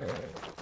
é,